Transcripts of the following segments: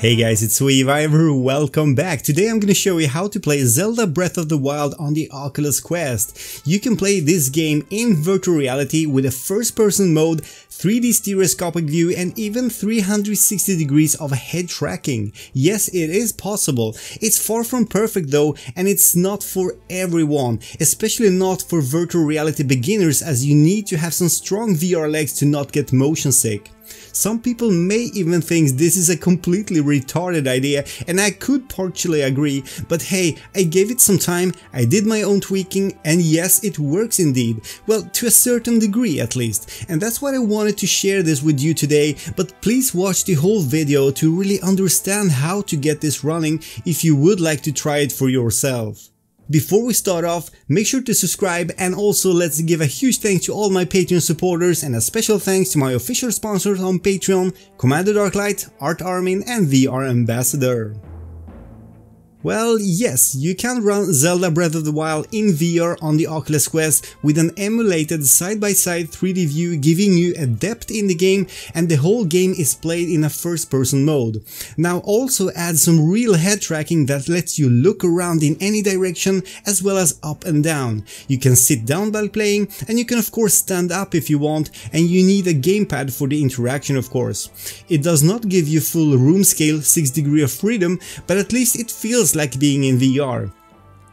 Hey guys, it's SweViver, welcome back. Today I'm gonna show you how to play Zelda Breath of the Wild on the Oculus Quest. You can play this game in virtual reality with a first-person mode, 3D stereoscopic view and even 360 degrees of head tracking. Yes, it is possible. It's far from perfect though and it's not for everyone, especially not for virtual reality beginners as you need to have some strong VR legs to not get motion sick. Some people may even think this is a completely retarded idea and I could partially agree, but hey, I gave it some time, I did my own tweaking and yes, it works indeed. Well, to a certain degree at least. And that's why I wanted to share this with you today, but please watch the whole video to really understand how to get this running if you would like to try it for yourself. Before we start off, make sure to subscribe and also let's give a huge thanks to all my Patreon supporters and a special thanks to my official sponsors on Patreon, Commander Darklight, Art Armin and VR Ambassador. Well, yes, you can run Zelda Breath of the Wild in VR on the Oculus Quest with an emulated side-by-side -side 3D view giving you a depth in the game and the whole game is played in a first-person mode. Now also add some real head tracking that lets you look around in any direction as well as up and down. You can sit down while playing and you can of course stand up if you want and you need a gamepad for the interaction of course. It does not give you full room scale 6 degree of freedom but at least it feels like being in VR.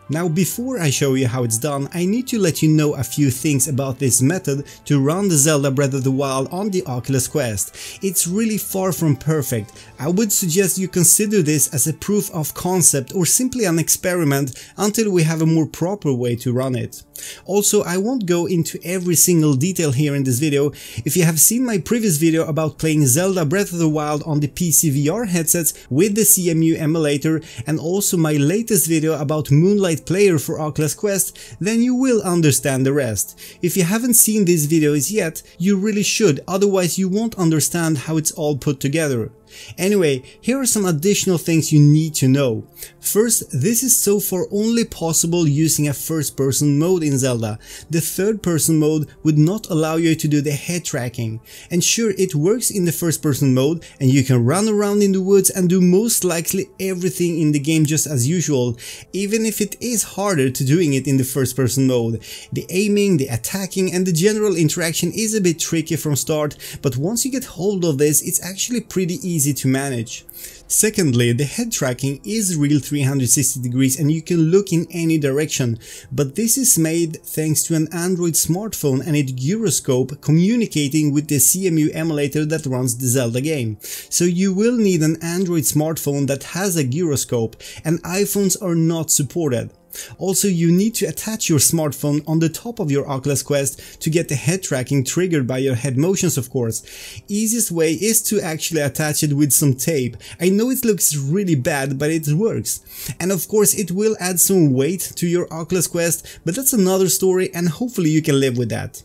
Now before I show you how it's done, I need to let you know a few things about this method to run the Zelda Breath of the Wild on the Oculus Quest. It's really far from perfect. I would suggest you consider this as a proof of concept or simply an experiment until we have a more proper way to run it. Also, I won't go into every single detail here in this video. If you have seen my previous video about playing Zelda Breath of the Wild on the PC VR headsets with the CEMU emulator and also my latest video about Moonlight Player for Oculus Quest, then you will understand the rest. If you haven't seen these videos yet, you really should, otherwise you won't understand how it's all put together. Anyway, here are some additional things you need to know. First, this is so far only possible using a first person mode in Zelda. The third person mode would not allow you to do the head tracking. And sure, it works in the first person mode and you can run around in the woods and do most likely everything in the game just as usual, even if it is harder to doing it in the first person mode. The aiming, the attacking and the general interaction is a bit tricky from start, but once you get hold of this, it's actually pretty easy easy to manage. Secondly, the head tracking is real 360 degrees and you can look in any direction, but this is made thanks to an Android smartphone and its gyroscope communicating with the CEMU emulator that runs the Zelda game. So you will need an Android smartphone that has a gyroscope and iPhones are not supported. Also, you need to attach your smartphone on the top of your Oculus Quest to get the head tracking triggered by your head motions of course. Easiest way is to actually attach it with some tape. I know it looks really bad, but it works. And of course it will add some weight to your Oculus Quest, but that's another story and hopefully you can live with that.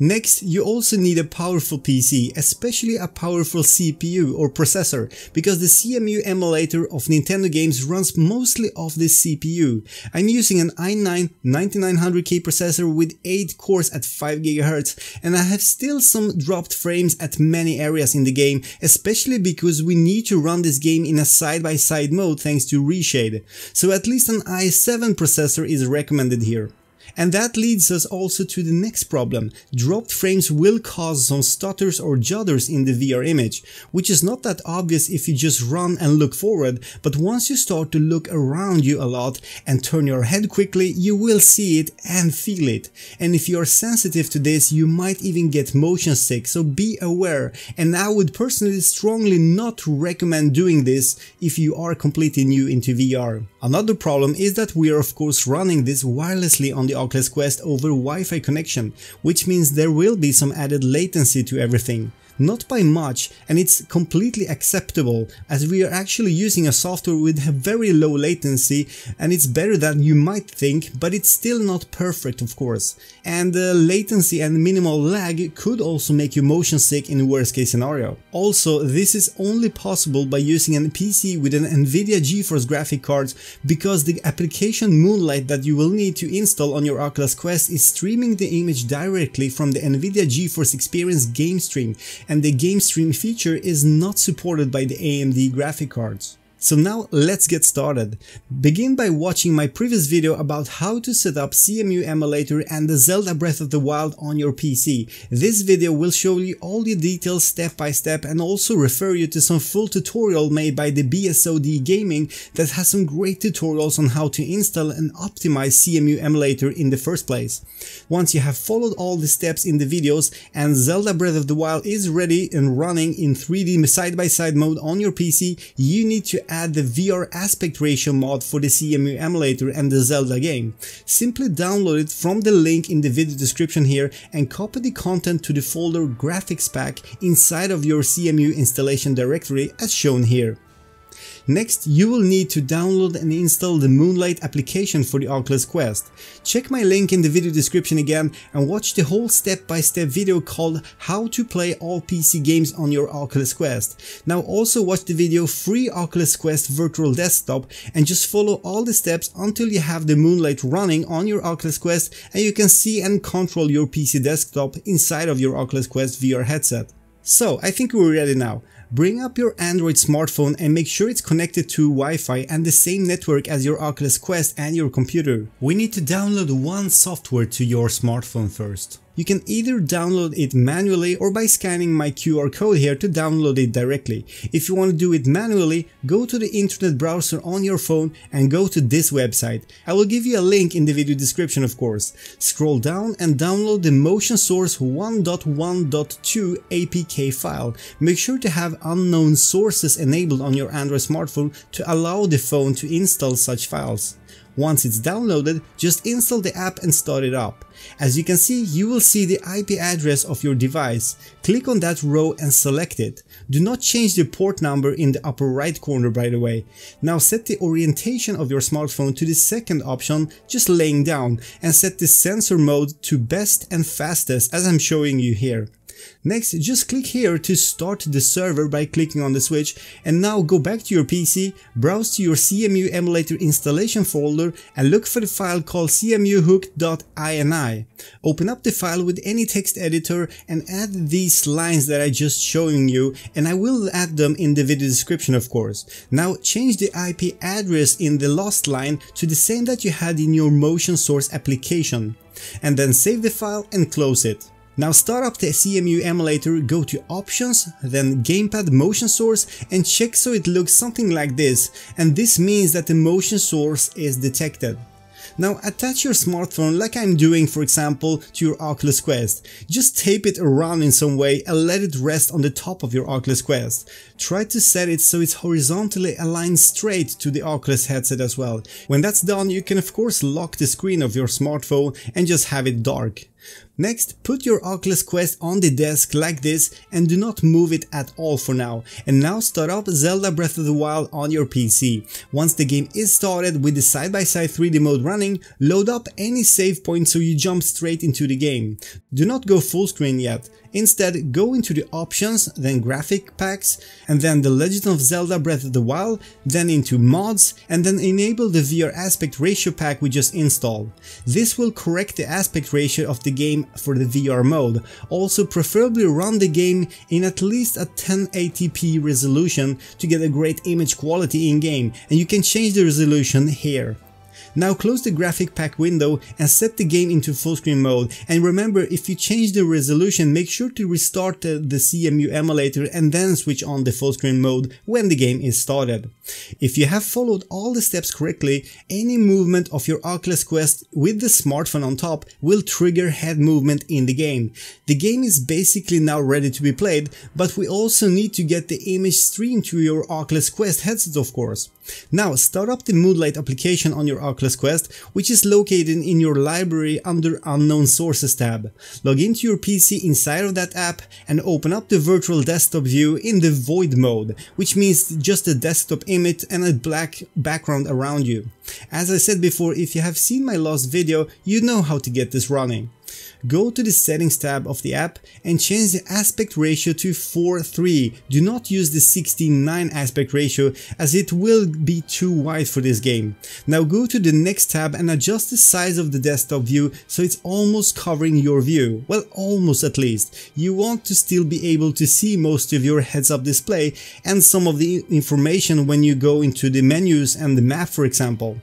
Next, you also need a powerful PC, especially a powerful CPU or processor, because the CEMU emulator of Nintendo games runs mostly off this CPU. I'm using an i9 9900K processor with 8 cores at 5GHz and I have still some dropped frames at many areas in the game, especially because we need to run this game in a side-by-side -side mode thanks to ReShade, so at least an i7 processor is recommended here. And that leads us also to the next problem. Dropped frames will cause some stutters or judders in the VR image, which is not that obvious if you just run and look forward, but once you start to look around you a lot and turn your head quickly, you will see it and feel it. And if you are sensitive to this, you might even get motion sick, so be aware. And I would personally strongly not recommend doing this if you are completely new into VR. Another problem is that we are of course running this wirelessly on the Oculus Quest over Wi-Fi connection, which means there will be some added latency to everything not by much and it's completely acceptable as we are actually using a software with very low latency and it's better than you might think but it's still not perfect of course. And uh, latency and minimal lag could also make you motion sick in worst case scenario. Also this is only possible by using a PC with an Nvidia GeForce graphic card because the application Moonlight that you will need to install on your Oculus Quest is streaming the image directly from the Nvidia GeForce Experience game stream and the game stream feature is not supported by the AMD graphic cards. So now let's get started. Begin by watching my previous video about how to set up CEMU emulator and the Zelda Breath of the Wild on your PC. This video will show you all the details step by step and also refer you to some full tutorial made by the BSOD Gaming that has some great tutorials on how to install and optimize CEMU emulator in the first place. Once you have followed all the steps in the videos and Zelda Breath of the Wild is ready and running in 3D side-by-side -side mode on your PC, you need to add the VR aspect ratio mod for the CEMU emulator and the Zelda game. Simply download it from the link in the video description here and copy the content to the folder graphics pack inside of your CEMU installation directory as shown here. Next, you will need to download and install the Moonlight application for the Oculus Quest. Check my link in the video description again and watch the whole step-by-step -step video called How to play all PC games on your Oculus Quest. Now also watch the video Free Oculus Quest Virtual Desktop and just follow all the steps until you have the Moonlight running on your Oculus Quest and you can see and control your PC desktop inside of your Oculus Quest VR headset. So, I think we're ready now. Bring up your Android smartphone and make sure it's connected to Wi-Fi and the same network as your Oculus Quest and your computer. We need to download one software to your smartphone first. You can either download it manually or by scanning my QR code here to download it directly. If you want to do it manually, go to the internet browser on your phone and go to this website. I will give you a link in the video description of course. Scroll down and download the MotionSource 1.1.2 APK file. Make sure to have unknown sources enabled on your Android smartphone to allow the phone to install such files. Once it's downloaded, just install the app and start it up. As you can see, you will see the IP address of your device. Click on that row and select it. Do not change the port number in the upper right corner by the way. Now set the orientation of your smartphone to the second option, just laying down, and set the sensor mode to best and fastest as I'm showing you here. Next, just click here to start the server by clicking on the switch and now go back to your PC, browse to your CEMU emulator installation folder and look for the file called CEMUHook.ini. Open up the file with any text editor and add these lines that I just showing you and I will add them in the video description of course. Now change the IP address in the last line to the same that you had in your MotionSource application and then save the file and close it. Now start up the CEMU emulator, go to options, then gamepad MotionSource and check so it looks something like this and this means that the MotionSource is detected. Now attach your smartphone like I'm doing for example to your Oculus Quest. Just tape it around in some way and let it rest on the top of your Oculus Quest. Try to set it so it's horizontally aligned straight to the Oculus headset as well. When that's done you can of course lock the screen of your smartphone and just have it dark. Next, put your Oculus Quest on the desk like this and do not move it at all for now. And now start up Zelda Breath of the Wild on your PC. Once the game is started with the side-by-side -side 3D mode running, load up any save point so you jump straight into the game. Do not go full screen yet. Instead, go into the options, then graphic packs, and then the Legend of Zelda Breath of the Wild, then into mods, and then enable the VR aspect ratio pack we just installed. This will correct the aspect ratio of the game for the VR mode. Also preferably run the game in at least a 1080p resolution to get a great image quality in game, and you can change the resolution here. Now close the graphic pack window and set the game into full screen mode and remember if you change the resolution make sure to restart the, CEMU emulator and then switch on the full screen mode when the game is started. If you have followed all the steps correctly, any movement of your Oculus Quest with the smartphone on top will trigger head movement in the game. The game is basically now ready to be played, but we also need to get the image streamed to your Oculus Quest headset of course. Now start up the Moonlight application on your Oculus Quest, which is located in your library under Unknown Sources tab. Log into your PC inside of that app and open up the virtual desktop view in the void mode, which means just a desktop image and a black background around you. As I said before, if you have seen my last video, you know how to get this running. Go to the settings tab of the app and change the aspect ratio to 4:3. Do not use the 16:9 aspect ratio as it will be too wide for this game. Now go to the next tab and adjust the size of the desktop view so it's almost covering your view. Well, almost at least. You want to still be able to see most of your heads-up display and some of the information when you go into the menus and the map for example.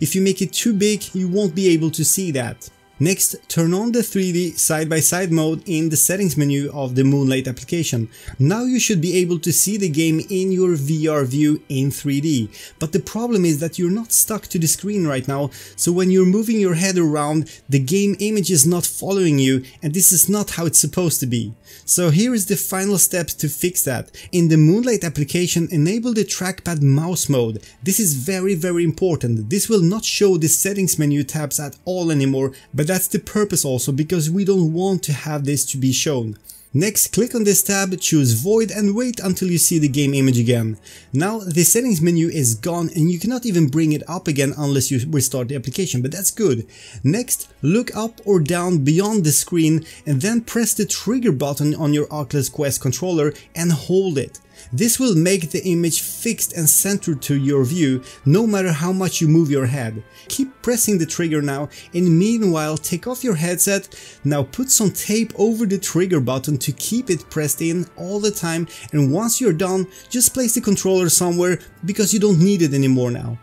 If you make it too big, you won't be able to see that. Next, turn on the 3D side-by-side -side mode in the settings menu of the Moonlight application. Now you should be able to see the game in your VR view in 3D, but the problem is that you're not stuck to the screen right now, so when you're moving your head around, the game image is not following you and this is not how it's supposed to be. So here is the final steps to fix that. In the Moonlight application, enable the trackpad mouse mode. This is very very important. This will not show the settings menu tabs at all anymore, but that's the purpose also because we don't want to have this to be shown. Next, click on this tab, choose void and wait until you see the game image again. Now the settings menu is gone and you cannot even bring it up again unless you restart the application, but that's good. Next, look up or down beyond the screen and then press the trigger button on your Oculus Quest controller and hold it. This will make the image fixed and centered to your view no matter how much you move your head. Keep pressing the trigger now and meanwhile take off your headset, now put some tape over the trigger button to keep it pressed in all the time and once you're done just place the controller somewhere because you don't need it anymore now.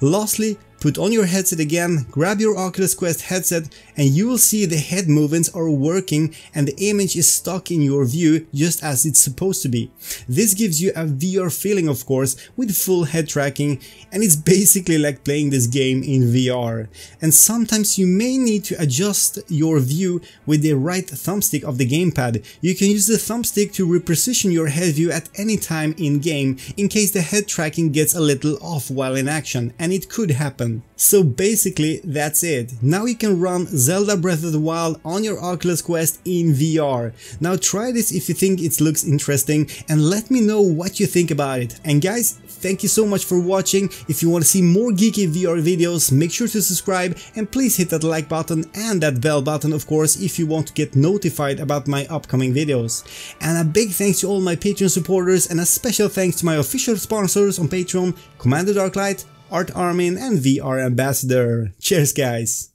Lastly, Put on your headset again, grab your Oculus Quest headset and you will see the head movements are working and the image is stuck in your view just as it's supposed to be. This gives you a VR feeling of course with full head tracking and it's basically like playing this game in VR. And sometimes you may need to adjust your view with the right thumbstick of the gamepad. You can use the thumbstick to reposition your head view at any time in game in case the head tracking gets a little off while in action and it could happen so basically that's it. Now you can run Zelda Breath of the Wild on your Oculus Quest in VR. Now try this if you think it looks interesting and let me know what you think about it. And guys, thank you so much for watching. If you want to see more geeky VR videos, make sure to subscribe and please hit that like button and that bell button of course if you want to get notified about my upcoming videos. And a big thanks to all my Patreon supporters and a special thanks to my official sponsors on Patreon, Commander Darklight, Art Armin and VR Ambassador. Cheers guys!